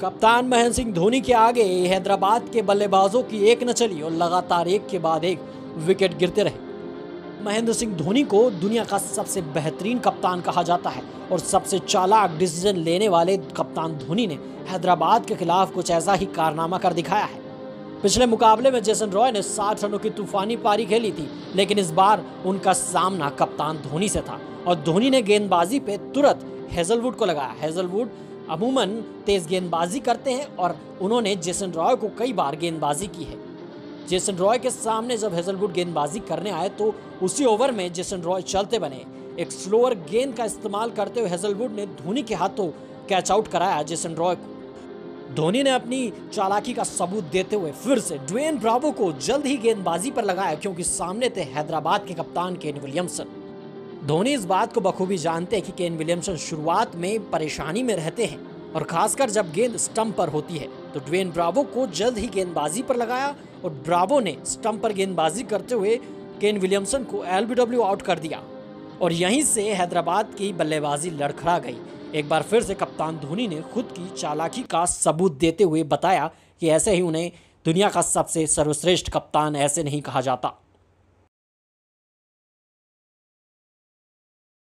कप्तान महेंद्र सिंह धोनी के आगे हैदराबाद के बल्लेबाजों की एक न चली और लगातार एक के बाद एक विकेट गिरते रहे। महेंद्र सिंह धोनी को दुनिया का सबसे बेहतरीन कप्तान कहा जाता है और सबसे चालाक डिसीज़न लेने वाले कप्तान धोनी ने हैदराबाद के खिलाफ कुछ ऐसा ही कारनामा कर दिखाया है। पिछले मुकाबले में जेसन रॉय ने 60 रनों की तूफानी पारी खेली थी, लेकिन इस बार उनका सामना कप्तान धोनी से था और धोनी ने गेंदबाजी पे तुरंत हेजलवुड को लगाया। हेजलवुड अमूमन तेज गेंदबाजी करते हैं और उन्होंने जेसन रॉय को कई बार गेंदबाजी की है। जेसन रॉय के सामने जब हेजलवुड गेंदबाजी करने आए तो उसी ओवर में जेसन रॉय चलते बने। एक स्लोअर गेंद का इस्तेमाल करते हुए हेजलवुड ने धोनी के हाथों कैच आउट कराया जेसन रॉय को। धोनी ने अपनी चालाकी का सबूत देते हुए फिर से ड्वेन ब्रावो को जल्द ही गेंदबाजी पर लगाया, क्योंकि सामने थे हैदराबाद के कप्तान केन विलियमसन। धोनी इस बात को बखूबी जानते हैं कि केन विलियमसन शुरुआत में परेशानी में रहते हैं और खासकर जब गेंद स्टंप पर होती है तो ड्वेन ब्रावो को जल्द ही गेंदबाजी पर लगाया और ब्रावो ने स्टंप पर गेंदबाजी करते हुए केन विलियमसन को एलबीडब्ल्यू आउट कर दिया। और यहीं से हैदराबाद की बल्लेबाजी लड़खड़ा गई। एक बार फिर से कप्तान धोनी ने खुद की चालाकी का सबूत देते हुए बताया कि ऐसे ही उन्हें दुनिया का सबसे सर्वश्रेष्ठ कप्तान ऐसे नहीं कहा जाता।